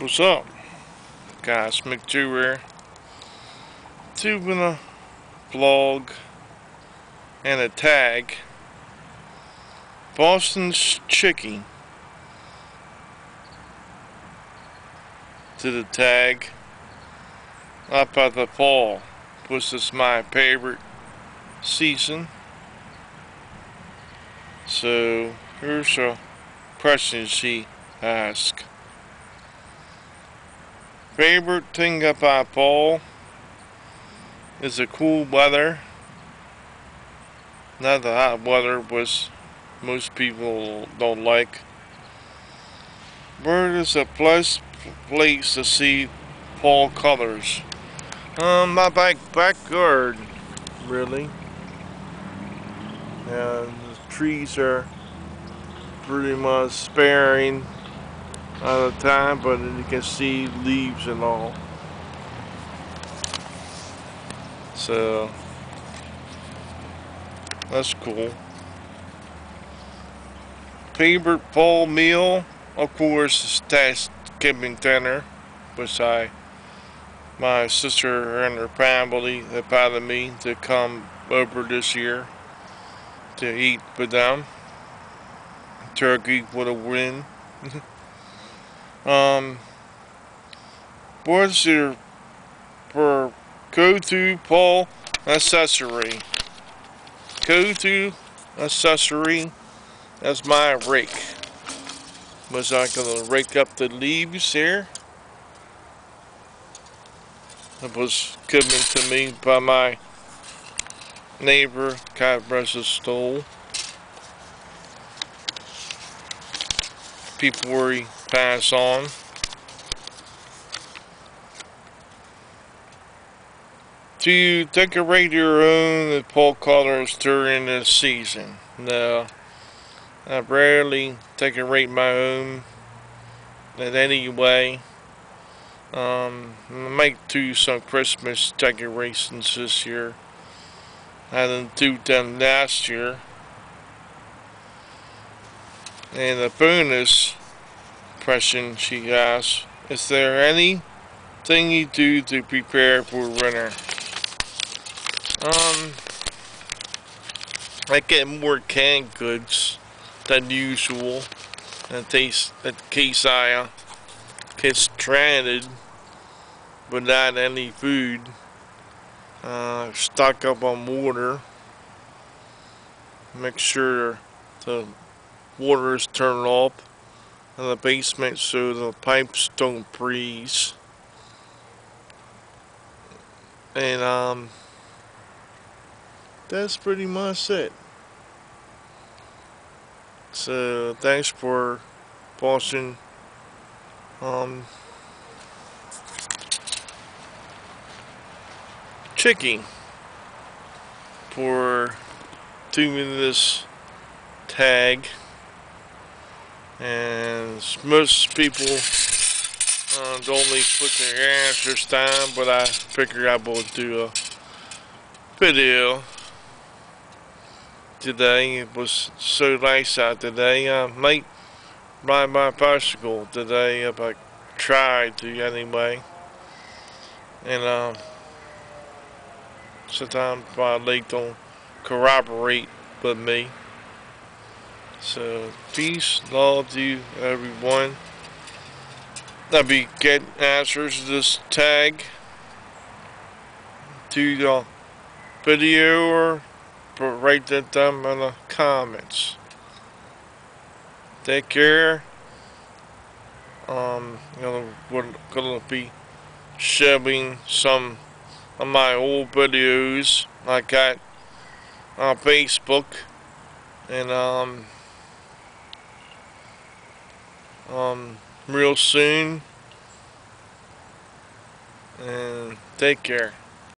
What's up? Guys, McJew here. Doing a vlog and a tag. Boston's Chickie. To the tag. Up at the fall. This is my favorite season. So, here's a question she asked favorite thing about fall is the cool weather. Not the hot weather, which most people don't like. Where is a place place to see fall colors? Um, my back backyard, really. And the trees are pretty much sparing all the time, but you can see leaves and all. So that's cool. Favorite fall meal, of course, is Thanksgiving dinner, which I, my sister and her family invited me to come over this year to eat with them. Turkey with a win. Um, what's your for go-to pole accessory? Go-to accessory. That's my rake. Was I gonna rake up the leaves here? It was given to me by my neighbor, Cat Bressa Stoll. People he pass on. Do you decorate your own fall colors during the season? No. I rarely decorate my own in any way. Um, I might do some Christmas decorations this year. I didn't do them last year. And the bonus question she asks, is there anything you do to prepare for winter? Um, I get more canned goods than usual in case, in case I uh, get stranded without any food. Uh, stock up on water. Make sure the water is turned off the basement so the pipes don't freeze. And um, that's pretty much it. So thanks for watching. Um, checking for doing this tag and most people uh, only put their answers time, but I figured I would do a video. Today it was so nice out today. I might ride my bicycle today if I tried to anyway. And um sometimes my leg don't corroborate with me so, peace, love to you, everyone. I'll be getting answers to this tag to the video or write that down in the comments. Take care. Um, you know, we're gonna be showing some of my old videos I got on Facebook and um um, real soon. And take care.